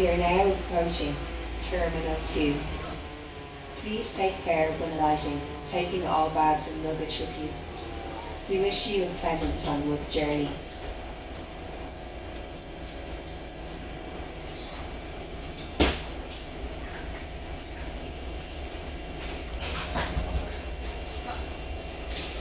We are now approaching Terminal 2. Please take care of when alighting, taking all bags and luggage with you. We wish you a pleasant onward journey.